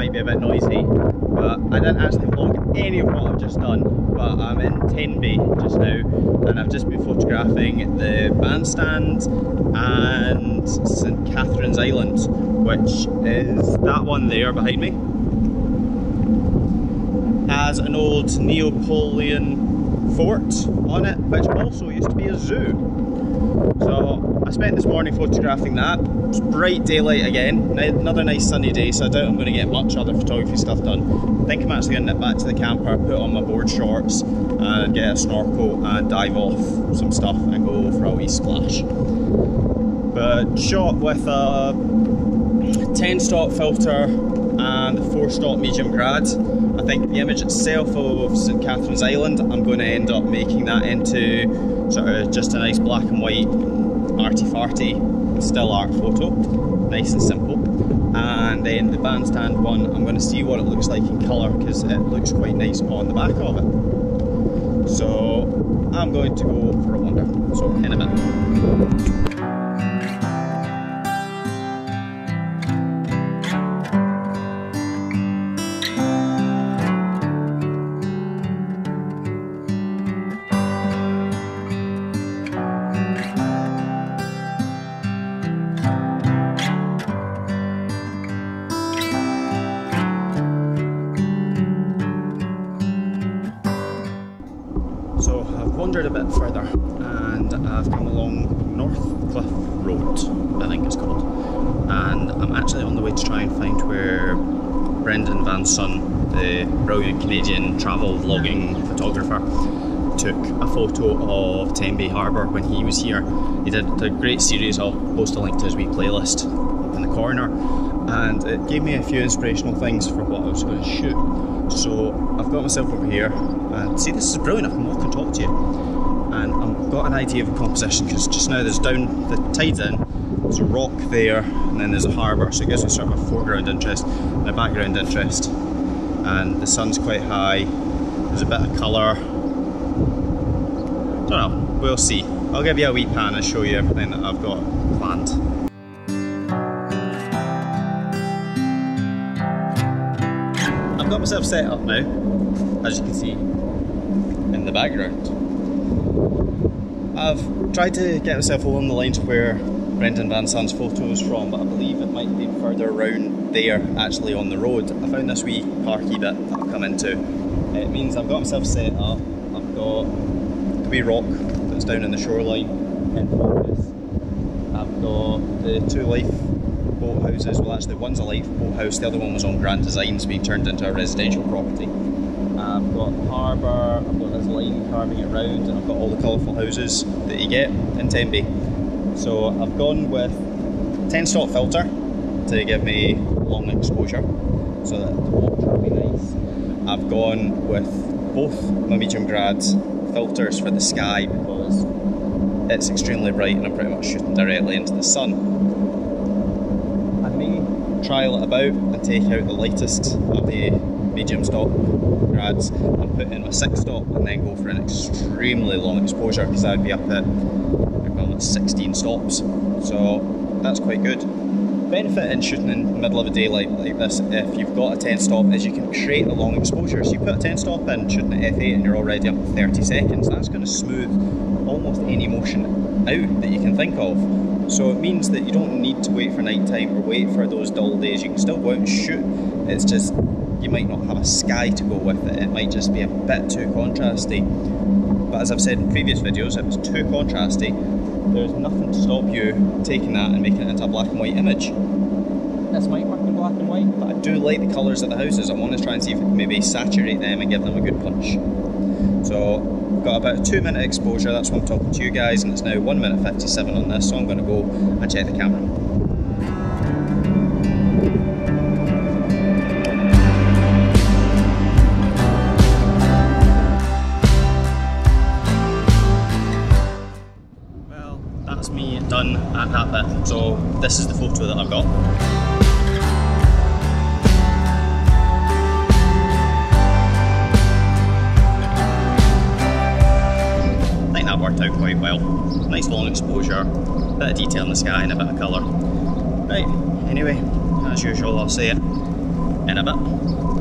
might be a bit noisy. But I didn't actually vlog any of what I've just done. But I'm in Tenby just now, and I've just been photographing the bandstand and St Catherine's Island, which is that one there behind me. Has an old Napoleonic fort on it, which also used to be a zoo. So I spent this morning photographing that. It's bright daylight again. Another nice sunny day, so I doubt I'm going to get much other photography stuff done. I think I'm actually going to nip back to the camper, put on my board shorts, and get a snorkel and dive off some stuff and go for a wee splash. But shot with a 10 stop filter and the 4 stop medium grad. I think the image itself of St Catherine's Island, I'm going to end up making that into sort of just a nice black and white arty farty still art photo, nice and simple. And then the bandstand one, I'm going to see what it looks like in colour because it looks quite nice on the back of it. So I'm going to go for a wander. So in a minute. So I've wandered a bit further and I've come along Northcliffe Road, I think it's called. And I'm actually on the way to try and find where Brendan Van Son, the brilliant Canadian travel vlogging photographer, took a photo of Tenby Harbour when he was here. He did a great series, I'll post a link to his wee playlist up in the corner, and it gave me a few inspirational things for what I was going to shoot. So I've got myself over here, and see this is brilliant, I can walk and talk to you. And I've got an idea of a composition because just now there's down, the tide's in, there's a rock there, and then there's a harbour, so it gives me sort of a foreground interest and a background interest. And the sun's quite high, there's a bit of colour, don't know, we'll see. I'll give you a wee pan and show you everything that I've got planned. I've got myself set up now, as you can see in the background. I've tried to get myself along the lines where Brendan Van Son's photo is from, but I believe it might be further around there, actually on the road. I found this wee parky bit that I've come into. It means I've got myself set up, I've got wee rock that's down in the shoreline in focus. I've got the two life boat houses, well actually one's a life boat house, the other one was on Grand Designs being turned into a residential property. I've got the harbour, I've got this line carving it round, and I've got all the colourful houses that you get in Tenby. So I've gone with 10 stop filter to give me long exposure so that the water will be nice. I've gone with both my medium grad filters for the sky because it's extremely bright and I'm pretty much shooting directly into the sun. I may trial it about and take out the lightest of the medium stop grads and put in my six stop and then go for an extremely long exposure because I'd be up at about 16 stops. So that's quite good. Benefit in shooting in the middle of a daylight like this if you've got a 10 stop is you can create a long exposure. So you put a 10 stop in shooting at f8 and you're already up to 30 seconds. That's going to smooth almost any motion out that you can think of. So it means that you don't need to wait for night time or wait for those dull days. You can still go out and shoot. It's just you might not have a sky to go with it. It might just be a bit too contrasty. But as I've said in previous videos, if it's too contrasty, there's nothing to stop you taking that and making it into a black and white image. This might work in black and white, but I do like the colours of the houses. I want to try and see if I can maybe saturate them and give them a good punch. So, I've got about a two minute exposure, that's what I'm talking to you guys, and it's now 1 minute 57 on this, so I'm going to go and check the camera. At that bit. So this is the photo that I've got. I think that worked out quite well. Nice long exposure, bit of detail in the sky and a bit of colour. Right, anyway, as usual I'll say it. in a bit.